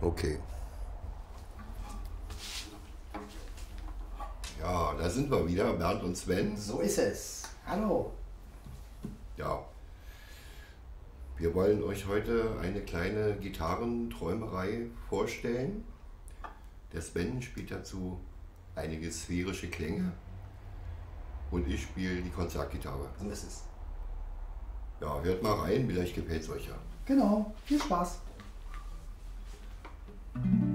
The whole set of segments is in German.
Okay. Ja, da sind wir wieder, Bernd und Sven. So ist es. Hallo. Ja. Wir wollen euch heute eine kleine Gitarrenträumerei vorstellen. Der Sven spielt dazu einige sphärische Klänge und ich spiele die Konzertgitarre. So ist es. Ja, hört mal rein, vielleicht gefällt es euch ja. Genau. Viel Spaß. Bye.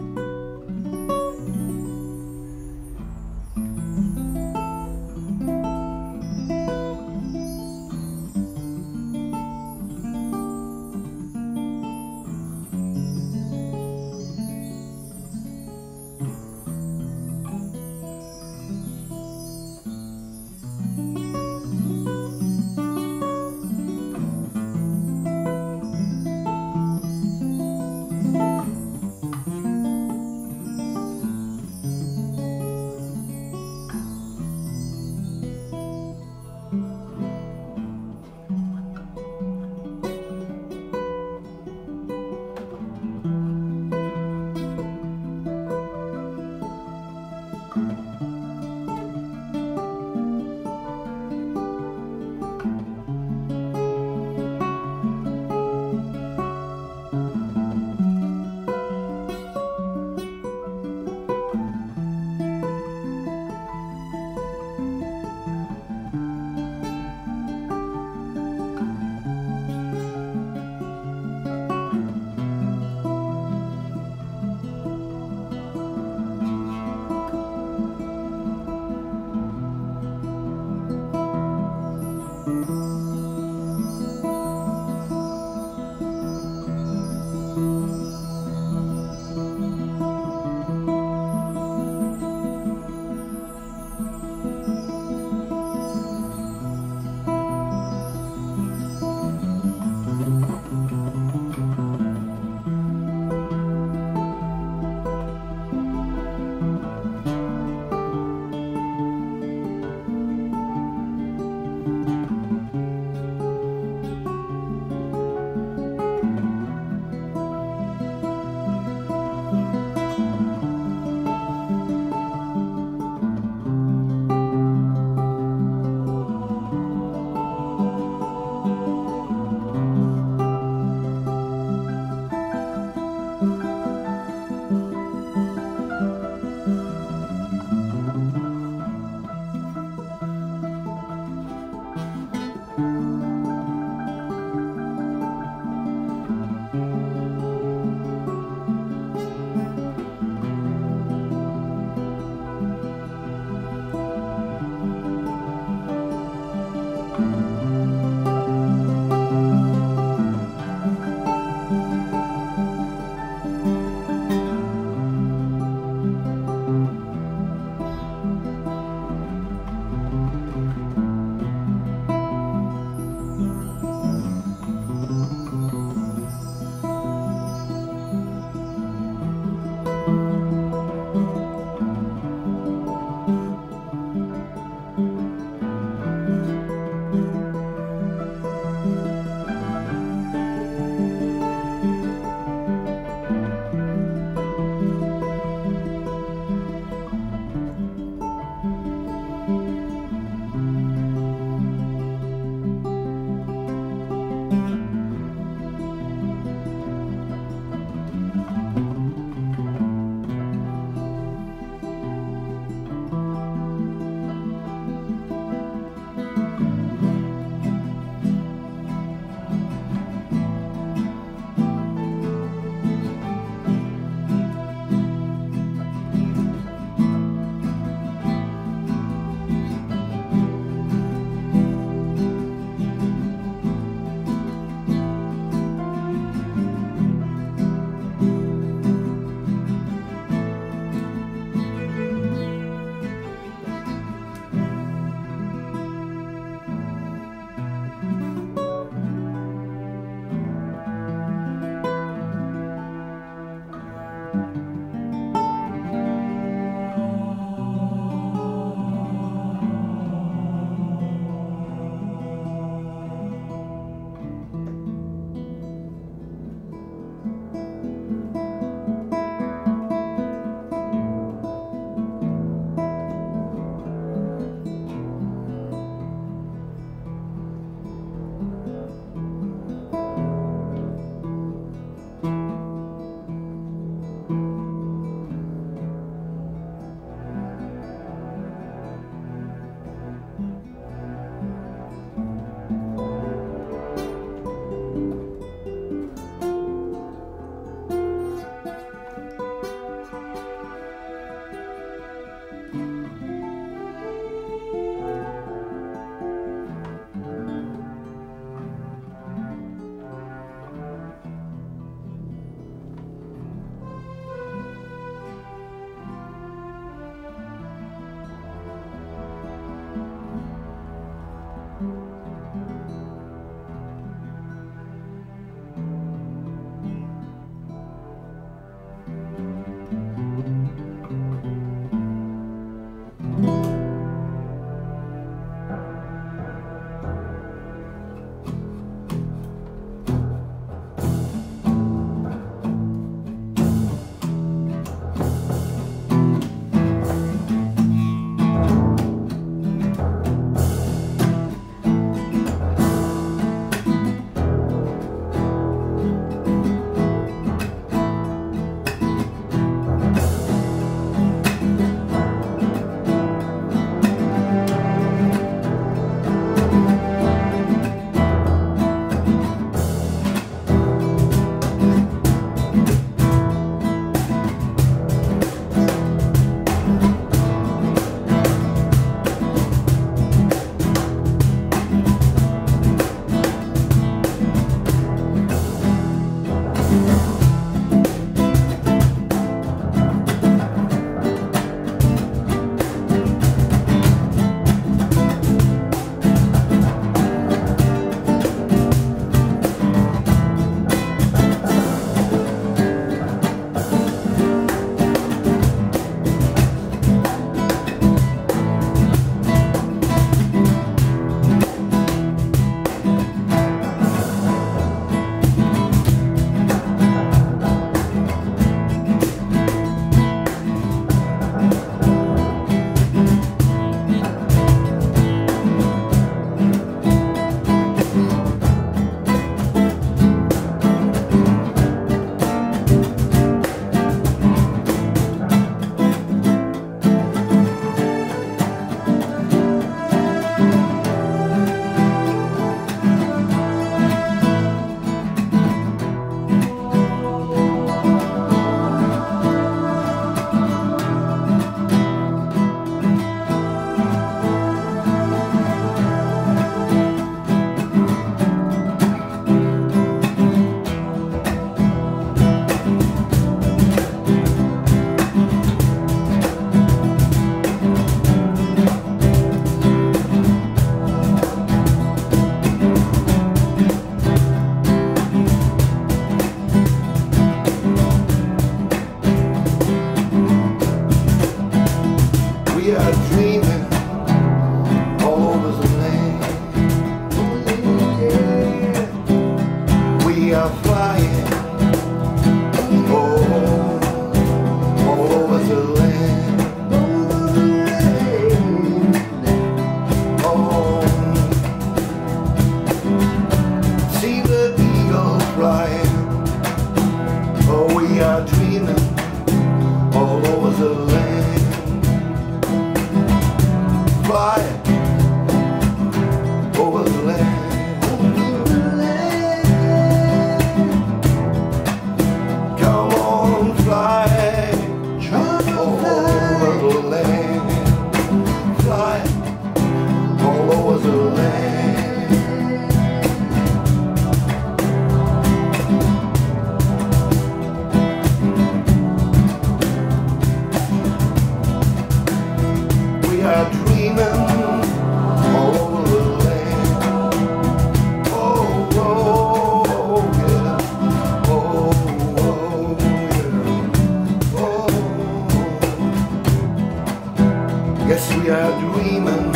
are dreaming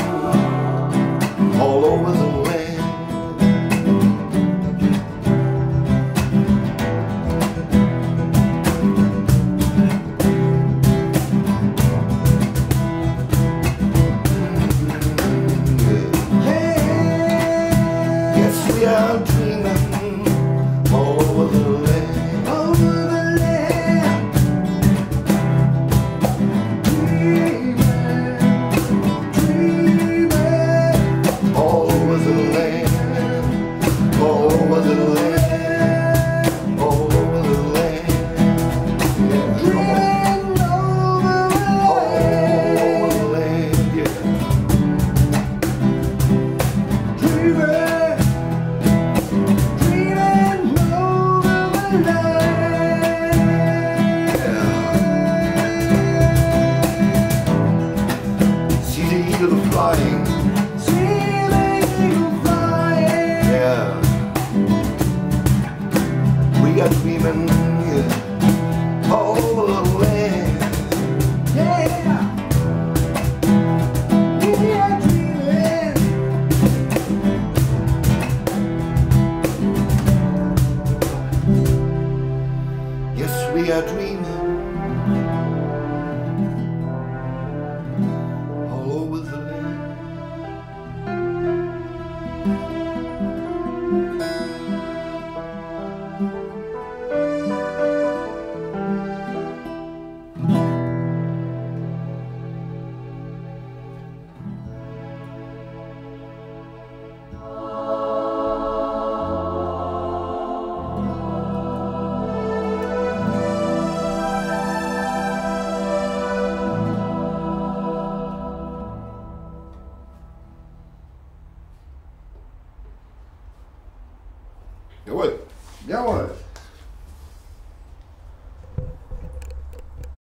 woman